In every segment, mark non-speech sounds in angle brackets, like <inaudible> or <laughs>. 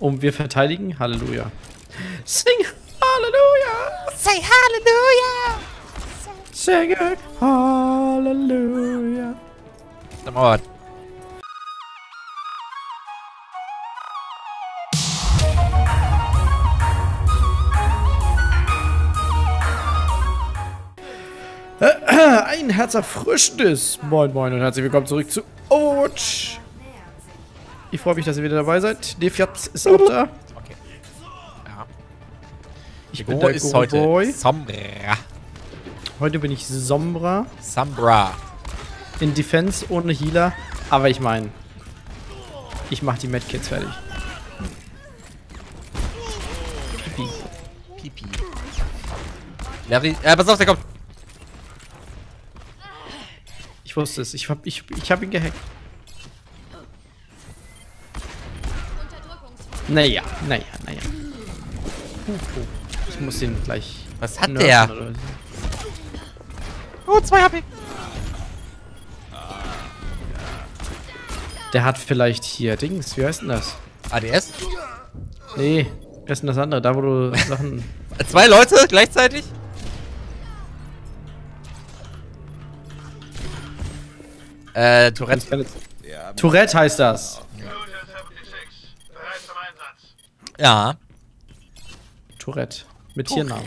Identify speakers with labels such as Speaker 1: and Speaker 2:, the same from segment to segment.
Speaker 1: Und wir verteidigen Halleluja. Sing Halleluja!
Speaker 2: Say Halleluja!
Speaker 1: Sing it Halleluja!
Speaker 2: Mal was.
Speaker 1: Ein herzerfrischendes Moin Moin und herzlich willkommen zurück zu Overwatch. Ich freue mich, dass ihr wieder dabei seid. Defjatz ist auch da.
Speaker 2: Okay. Ja.
Speaker 1: Ich
Speaker 2: Der
Speaker 1: bin
Speaker 2: Goro
Speaker 1: der
Speaker 2: ist
Speaker 1: Goro
Speaker 2: heute
Speaker 1: Boy.
Speaker 2: Sombra.
Speaker 1: Heute bin ich Sombra
Speaker 2: Sombra.
Speaker 1: in Defense ohne Healer. Aber ich meine, ich mache die Medkits fertig. Pipi.
Speaker 2: Pipi. Larry, äh, pass auf, der kommt.
Speaker 1: Ich wusste es. Ich hab, ich, ich hab ihn gehackt. Naja, naja, naja. Ich muss den gleich.
Speaker 2: Was hat der?
Speaker 1: so.
Speaker 2: Oh, zwei HP.
Speaker 1: Der hat vielleicht hier Dings. Wie heißt denn das?
Speaker 2: ADS?
Speaker 1: Nee, wer ist denn das andere? Da, wo du <laughs> Sachen.
Speaker 2: Zwei Leute gleichzeitig? Äh, Tourette.
Speaker 1: Tourette heißt das.
Speaker 2: Ja.
Speaker 1: Tourette. Mit Tiernamen.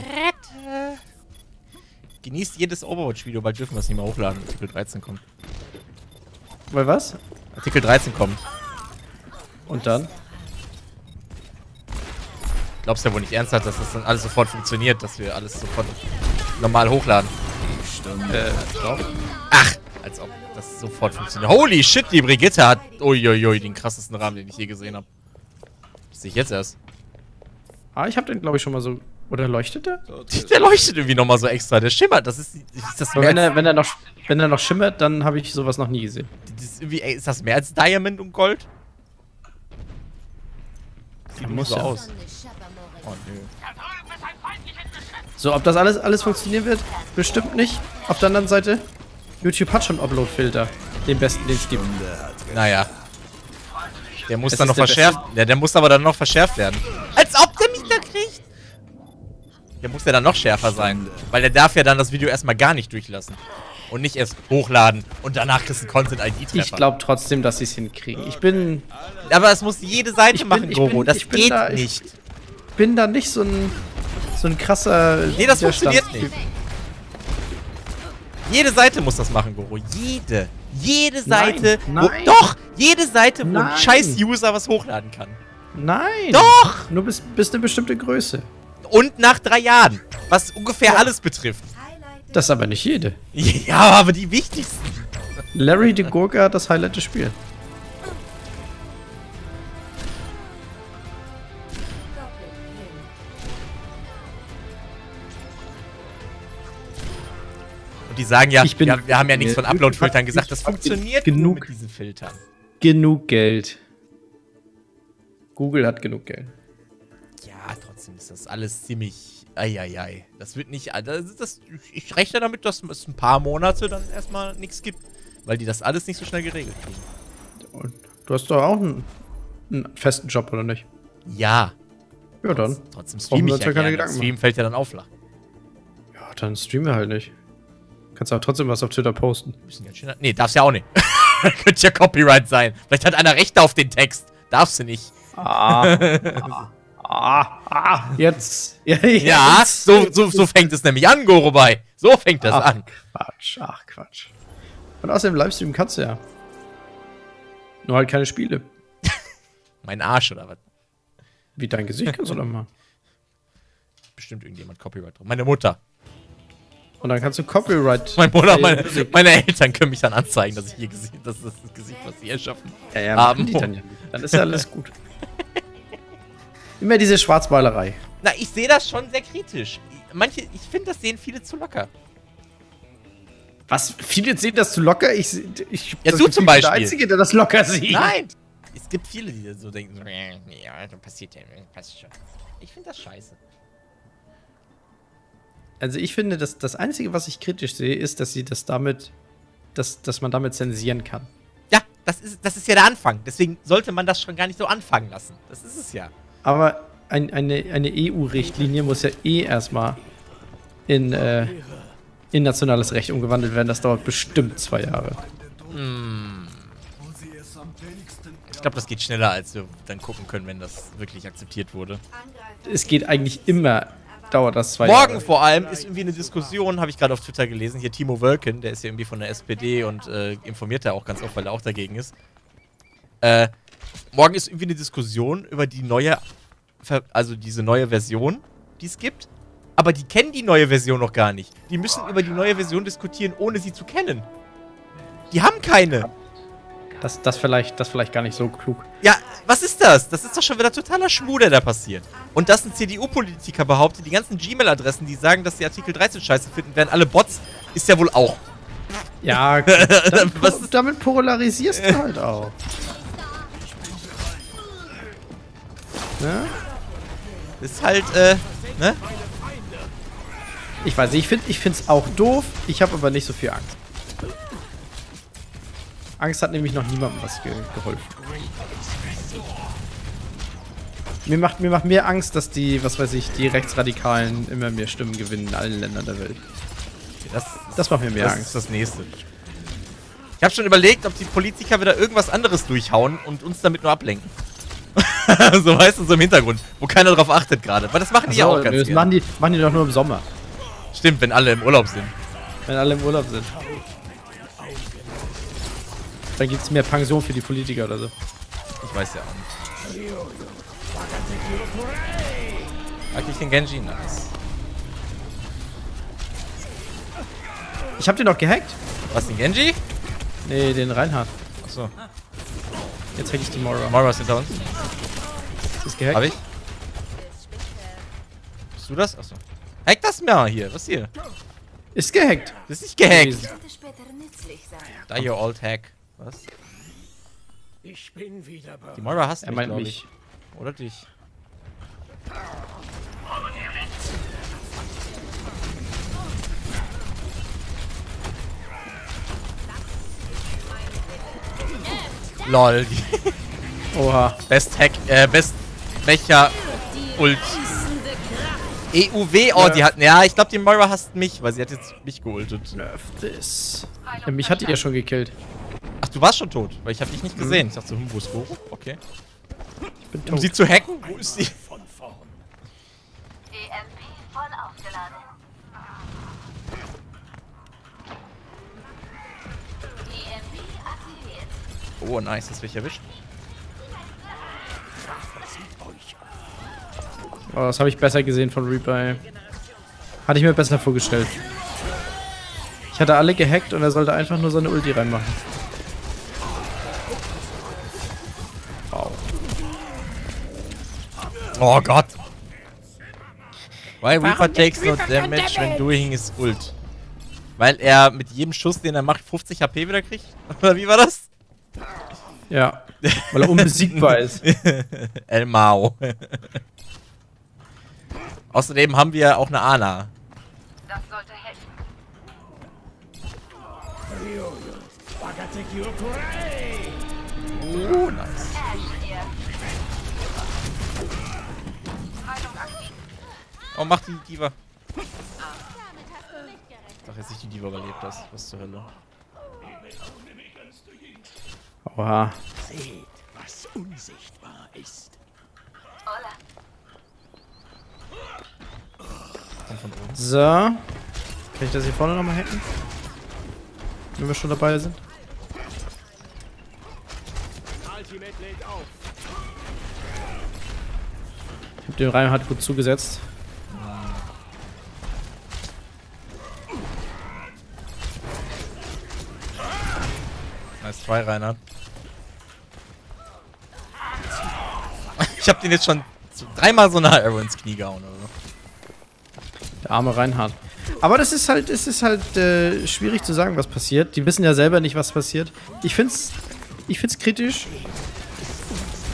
Speaker 2: Genießt jedes Overwatch-Video, bald dürfen wir es nicht mehr hochladen. Artikel 13 kommt.
Speaker 1: Weil was?
Speaker 2: Artikel 13 kommt.
Speaker 1: Und dann?
Speaker 2: Glaubst du ja wohl nicht ernsthaft, dass das dann alles sofort funktioniert, dass wir alles sofort normal hochladen?
Speaker 1: Äh, doch.
Speaker 2: Ach, als ob das sofort funktioniert. Holy shit, die Brigitte hat uiuiui, den krassesten Rahmen, den ich je gesehen habe. Das sehe ich jetzt erst.
Speaker 1: Ah, ich hab den, glaube ich, schon mal so. Oder leuchtet der? <laughs>
Speaker 2: Der leuchtet irgendwie nochmal so extra. Der schimmert. Das ist, ist das
Speaker 1: wenn er, wenn, er noch, wenn er noch schimmert, dann habe ich sowas noch nie gesehen.
Speaker 2: das ist, irgendwie, ey, ist das mehr als Diamond und Gold? Sieht
Speaker 1: muss
Speaker 2: so
Speaker 1: ja.
Speaker 2: aus. Oh nö.
Speaker 1: So, ob das alles, alles funktionieren wird? Bestimmt nicht. Auf der anderen Seite, YouTube hat schon Upload-Filter. Den besten, den es gibt.
Speaker 2: Naja. Der muss
Speaker 1: Es
Speaker 2: dann noch verschärft. Ja, der muss aber dann noch verschärft werden. Als ob Der muss ja dann noch schärfer sein. Weil der darf ja dann das Video erstmal gar nicht durchlassen. Und nicht erst hochladen und danach kriegst du Content-ID-Treffer.
Speaker 1: Ich glaube trotzdem, dass sie es hinkriegen. Ich bin,
Speaker 2: Aber es muss jede Seite
Speaker 1: Ich bin-
Speaker 2: machen,
Speaker 1: ich
Speaker 2: Goro.
Speaker 1: bin-
Speaker 2: das
Speaker 1: ich
Speaker 2: geht
Speaker 1: da- ich-
Speaker 2: nicht.
Speaker 1: bin da nicht so ein, so ein krasser.
Speaker 2: Nee, das funktioniert nicht. Jede Seite muss das machen, Goro. Jede. Jede
Speaker 1: Nein,
Speaker 2: Seite. Wo,
Speaker 1: nein.
Speaker 2: doch! Jede Seite, wo ein
Speaker 1: Nein.
Speaker 2: scheiß User was hochladen kann.
Speaker 1: Nein!
Speaker 2: Doch!
Speaker 1: Nur bis, bis eine bestimmte Größe.
Speaker 2: Und nach drei Jahren. Was ungefähr alles betrifft.
Speaker 1: Das ist aber nicht jede. <laughs>
Speaker 2: Ja, aber die wichtigsten.
Speaker 1: Larry de Gurga hat das Highlight des Spiels.
Speaker 2: Und die sagen ja, wir, wir haben ja nichts von Upload-Filtern gesagt. Das funktioniert
Speaker 1: genug-
Speaker 2: nur mit diesen Filtern.
Speaker 1: Genug Geld. Google hat genug Geld.
Speaker 2: Trotzdem ist das alles ziemlich. Eieiei. Das wird nicht. Das, das, ich rechne damit, dass es ein paar Monate dann erstmal nichts gibt. Weil die das alles nicht so schnell geregelt kriegen.
Speaker 1: Und du hast doch auch einen, einen festen Job, oder nicht?
Speaker 2: Ja.
Speaker 1: Ja, dann.
Speaker 2: Trotzdem
Speaker 1: wir
Speaker 2: ich ja
Speaker 1: keine. Gedanken
Speaker 2: Stream fällt ja dann auf flach.
Speaker 1: Ja, dann streame halt nicht. Kannst aber trotzdem was auf Twitter posten.
Speaker 2: Müssen ganz schön. Nee, darf's ja auch nicht. <laughs> Könnte ja Copyright sein. Vielleicht hat einer Rechte auf den Text. Darfst du nicht.
Speaker 1: Ah. <laughs> ah. Ah. Jetzt. <laughs> Ja, jetzt.
Speaker 2: Ja, so, so, so fängt es nämlich an, Gorobei. So fängt das
Speaker 1: Ach,
Speaker 2: an.
Speaker 1: Quatsch. Ach, Quatsch. Und außerdem Livestream kannst du ja. Nur halt keine Spiele. <laughs>
Speaker 2: Mein Arsch oder was?
Speaker 1: Wie dein Gesicht kannst du doch mal. <laughs>
Speaker 2: Bestimmt irgendjemand Copyright drauf. Meine Mutter.
Speaker 1: Und dann kannst du Copyright.
Speaker 2: Meine Mutter, meine, meine Eltern können mich dann anzeigen, dass ich ihr Gesicht, das ist das Gesicht, was sie erschaffen.
Speaker 1: Ja, ja,
Speaker 2: haben.
Speaker 1: dann ja. Dann ist ja alles gut. Immer diese Schwarzmalerei.
Speaker 2: Na, ich sehe das schon sehr kritisch. Manche, ich finde, das sehen viele zu locker.
Speaker 1: Was? Viele sehen das zu locker? Ich, ich
Speaker 2: Ja, du zum
Speaker 1: ich bin Der
Speaker 2: Beispiel.
Speaker 1: Einzige, der das locker sieht.
Speaker 2: Nein! Es gibt viele, die so denken, so, äh, ja, dann passiert ja, passt schon. Ich finde das scheiße.
Speaker 1: Also ich finde, dass das Einzige, was ich kritisch sehe, ist, dass sie das damit, dass, dass man damit zensieren kann.
Speaker 2: Ja, das ist, das ist ja der Anfang. Deswegen sollte man das schon gar nicht so anfangen lassen. Das ist es ja.
Speaker 1: Aber ein, eine, eine EU-Richtlinie muss ja eh erstmal in, äh, in nationales Recht umgewandelt werden. Das dauert bestimmt zwei Jahre.
Speaker 2: Ich glaube, das geht schneller, als wir dann gucken können, wenn das wirklich akzeptiert wurde.
Speaker 1: Es geht eigentlich immer, dauert das zwei
Speaker 2: Morgen
Speaker 1: Jahre.
Speaker 2: vor allem ist irgendwie eine Diskussion, habe ich gerade auf Twitter gelesen. Hier Timo Wölken, der ist ja irgendwie von der SPD und äh, informiert da auch ganz oft, weil er auch dagegen ist. Äh, morgen ist irgendwie eine Diskussion über die neue, also diese neue Version, die es gibt. Aber die kennen die neue Version noch gar nicht. Die müssen über die neue Version diskutieren, ohne sie zu kennen. Die haben keine.
Speaker 1: Das, das, vielleicht, das vielleicht gar nicht so klug.
Speaker 2: Ja, was ist das? Das ist doch schon wieder totaler Schmuh, der da passiert. Und dass ein CDU-Politiker behauptet, die ganzen Gmail-Adressen, die sagen, dass sie Artikel 13 scheiße finden, wären alle Bots, ist ja wohl auch.
Speaker 1: Ja, <laughs> dann,
Speaker 2: Was ist-
Speaker 1: damit polarisierst du halt auch. Ne?
Speaker 2: Ist halt, äh, ne?
Speaker 1: Ich weiß nicht, ich finde es auch doof. Ich habe aber nicht so viel Angst. Angst hat nämlich noch niemandem was ge geholfen. Mir macht, mir macht mehr Angst, dass die, was weiß ich, die Rechtsradikalen immer mehr Stimmen gewinnen in allen Ländern der Welt.
Speaker 2: Das,
Speaker 1: Das macht mir mehr
Speaker 2: das
Speaker 1: Angst.
Speaker 2: ist das nächste. Ich habe schon überlegt, ob die Politiker wieder irgendwas anderes durchhauen und uns damit nur ablenken. <laughs> so weißt du, so im Hintergrund, wo keiner drauf achtet gerade. Weil das machen die ja
Speaker 1: Achso,
Speaker 2: auch ganz
Speaker 1: das
Speaker 2: gerne.
Speaker 1: machen die, machen die doch nur im Sommer,
Speaker 2: Stimmt, wenn alle im Urlaub sind.
Speaker 1: wenn alle im Urlaub sind. Dann gibt es mehr Pension für die Politiker oder so.
Speaker 2: Ich weiß ja auch nicht. Mag ich den Genji? Nice.
Speaker 1: Ich hab den doch gehackt.
Speaker 2: Was, den Genji?
Speaker 1: Nee, den Reinhard.
Speaker 2: Achso.
Speaker 1: Jetzt hack ich die Mora.
Speaker 2: Mara ist hinter uns.
Speaker 1: Ist gehackt.
Speaker 2: Hab ich? Bist du das? Achso. Hack das mal hier. Was hier?
Speaker 1: Ist gehackt.
Speaker 2: Das ist nicht gehackt.
Speaker 1: Gewesen.
Speaker 3: Könnte später nützlich sein.
Speaker 2: Da your old hack. Was?
Speaker 4: Ich bin wieder bereit.
Speaker 2: Die Moira hasst
Speaker 1: Er
Speaker 2: mich,
Speaker 1: meint mich.
Speaker 2: ich. Oder dich. Lol. <laughs>
Speaker 1: Oha.
Speaker 2: Best Hack, äh, Best Mecha Ult. EUW, oh, die hatten, ja, ich glaube, die Moira hasst mich, weil sie hat jetzt mich geultet.
Speaker 1: Nerf this. Ja, mich hat die ja schon gekillt.
Speaker 2: Ach, du warst schon tot, weil ich habe dich nicht gesehen. Ich dachte so, hm, wo ist Goro? Okay.
Speaker 1: Ich bin
Speaker 2: Um
Speaker 1: tot.
Speaker 2: sie zu hacken? Wo ist sie?
Speaker 4: Von vorn.
Speaker 3: EMP voll aufgeladen. EMP aktiviert.
Speaker 2: Oh, nice, das will ich erwischt.
Speaker 1: Oh, das habe ich besser gesehen von Reaper. ey. Hatte ich mir besser vorgestellt. Ich hatte alle gehackt und er sollte einfach nur seine Ulti reinmachen. Wow.
Speaker 2: Oh Gott. Why Reaper takes no damage when doing his ult? Weil er mit jedem Schuss, den er macht, 50 HP wieder kriegt? <laughs> Oder wie war das?
Speaker 1: Ja. Weil er unbesiegbar ist. <laughs>
Speaker 2: El Mao. Außerdem haben wir auch eine Ana.
Speaker 3: Das sollte helfen.
Speaker 2: Oh, nice. Oh, mach die Diva. Sag jetzt nicht, die Diva überlebt das. Was zur Hölle?
Speaker 1: Oha.
Speaker 4: Seht, was unsichtbar ist.
Speaker 3: Hola.
Speaker 2: Kommt von oben.
Speaker 1: So. Kann ich das hier vorne nochmal hacken? Wenn wir schon dabei sind. Ich hab den Reinhard gut zugesetzt.
Speaker 2: Nice try, Reinhard. <laughs> Ich hab den jetzt schon dreimal so eine Arrow ins Knie gehauen, oder so.
Speaker 1: Arme Reinhard. Aber das ist halt, es ist halt äh, schwierig zu sagen, was passiert. Die wissen ja selber nicht, was passiert. Ich find's, ich find's kritisch.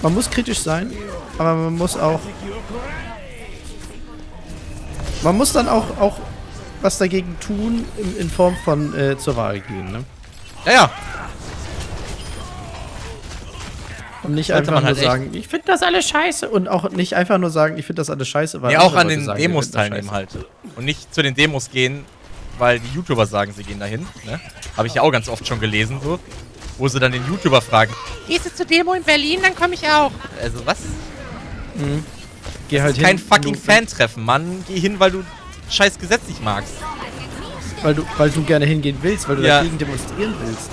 Speaker 1: Man muss kritisch sein, aber man muss auch, man muss dann auch, auch was dagegen tun in, in Form von äh, zur Wahl gehen. Ne?
Speaker 2: Ja, ja.
Speaker 1: Und nicht
Speaker 2: Sollte
Speaker 1: einfach nur
Speaker 2: halt
Speaker 1: sagen, ich finde das alles scheiße. Und auch nicht einfach nur sagen, ich finde das alles scheiße, weil
Speaker 2: Ja, auch an den Demos teilnehmen halt. Und nicht zu den Demos gehen, weil die YouTuber sagen, sie gehen dahin. Ne? Habe ich ja auch ganz oft schon gelesen, so. Wo sie dann den YouTuber fragen, gehst du zur Demo in Berlin, dann komme ich auch. Also was?
Speaker 1: Geh halt
Speaker 2: Kein
Speaker 1: hin,
Speaker 2: fucking
Speaker 1: nur-
Speaker 2: Fan-Treffen, Mann. Geh hin, weil du scheiß Gesetz nicht magst.
Speaker 1: Weil du, weil du gerne hingehen willst, weil du
Speaker 2: Ja.
Speaker 1: dagegen demonstrieren willst.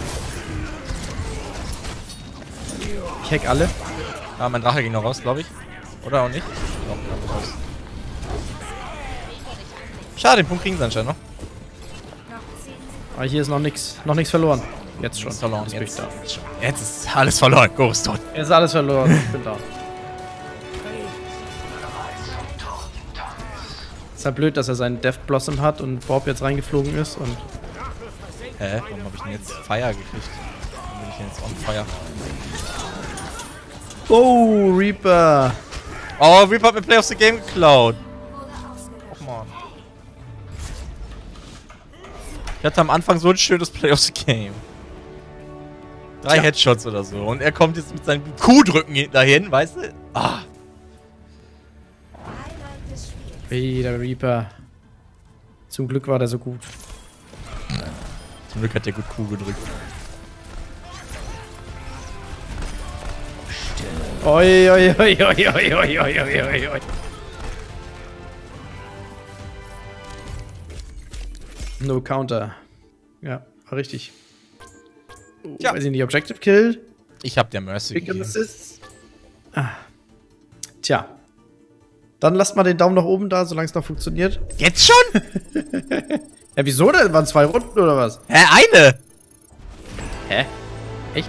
Speaker 1: Ich hack alle.
Speaker 2: Ah, mein Drache ging noch raus, glaube ich. Oder auch nicht? Doch, raus. Schade, den Punkt kriegen sie anscheinend noch.
Speaker 1: Aber hier ist noch nichts noch nix verloren. Jetzt schon.
Speaker 2: Ist verloren.
Speaker 1: Jetzt bin ich
Speaker 2: Jetzt,
Speaker 1: da.
Speaker 2: jetzt, jetzt ist alles verloren. Go ist tot.
Speaker 1: Jetzt ist alles verloren. Ich bin da. Ist halt blöd, dass er seinen Death Blossom hat und Bob jetzt reingeflogen ist und.
Speaker 2: Hä? Warum habe ich denn jetzt Fire gekriegt? Warum bin ich denn jetzt on Fire?
Speaker 1: Oh, Reaper!
Speaker 2: Oh, Reaper hat mir Play of the Game geklaut. Ich hatte am Anfang so ein schönes Play of the Game. Drei
Speaker 1: Tja.
Speaker 2: Headshots oder so. Und er kommt jetzt mit seinem Kuhdrücken dahin, weißt du? Ah.
Speaker 1: Hey, der Reaper. Zum Glück war der so gut.
Speaker 2: Zum Glück hat der gut Kuh gedrückt.
Speaker 1: Oi, oi, oi, oi, oi, oi, oi, oi, oi, No Counter. Ja, war richtig.
Speaker 2: Tja.
Speaker 1: Weiß ich nicht, Objective Kill?
Speaker 2: Ich hab der Mercy
Speaker 1: Pick and. Assists? Ah. Tja. Dann lasst mal den Daumen nach oben da, solange es noch funktioniert.
Speaker 2: Jetzt schon? <laughs>
Speaker 1: Ja, wieso denn? Waren zwei Runden oder was?
Speaker 2: Hä, eine?
Speaker 1: Hä? Echt?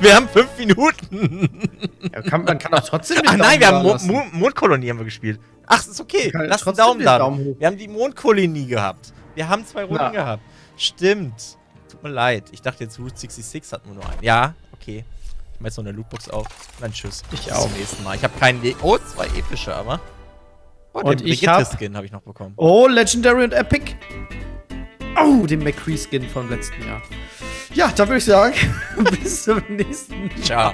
Speaker 2: Wir haben fünf Minuten. <laughs>
Speaker 1: Ja, kann, man kann auch trotzdem
Speaker 2: Ach nein,
Speaker 1: Daumen
Speaker 2: wir haben Mo. Mo Mondkolonie haben wir gespielt. Ach, ist okay. Lass den Daumen da.
Speaker 1: Daumen.
Speaker 2: Wir haben die Mondkolonie gehabt. Wir haben zwei Runden
Speaker 1: Na.
Speaker 2: gehabt. Stimmt. Tut mir leid. Ich dachte jetzt Route 66 hatten wir nur einen. Ja, okay. Ich mach jetzt noch eine Lootbox auf. Dann tschüss.
Speaker 1: Ich
Speaker 2: Bis
Speaker 1: auch.
Speaker 2: Zum nächsten Mal. Ich habe keinen. E oh, zwei epische, aber. Oh,
Speaker 1: Und
Speaker 2: den
Speaker 1: ich
Speaker 2: Brigitte-Skin habe ich noch bekommen.
Speaker 1: Oh, Legendary und Epic. Oh, den McCree-Skin vom letzten Jahr. Ja, da würde ich sagen, <laughs> bis zum nächsten
Speaker 2: Ciao.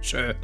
Speaker 1: Tschö.